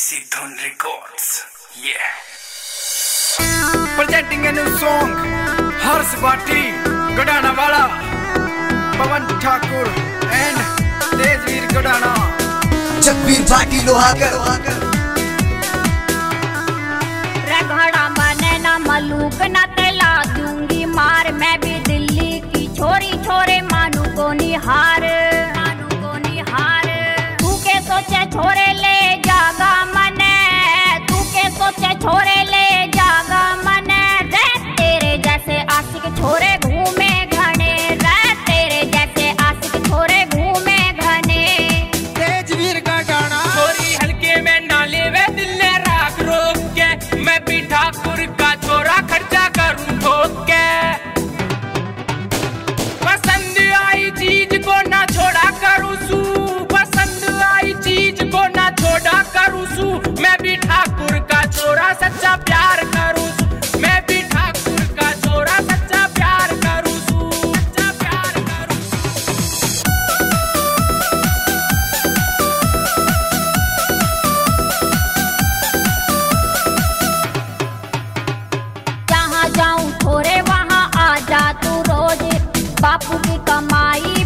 देसी धुन रिकॉर्ड्स ये presenting a new song Harsh Bati Gadana वाला पवन ठाकुर एंड तेजवीर गडाना जगवीर भाटी लोहाकर रगड़ा बने ना मलूक ना तेला दूँगी मार मैं भी दिल्ली की छोरी छोरे मानू को निहार। सच्चा प्यार मैं भी ठाकुर का छोरा सच्चा प्यार करू, सच्चा जहाँ जाऊँ, थोड़े आ जा तू रोज, बापू की कमाई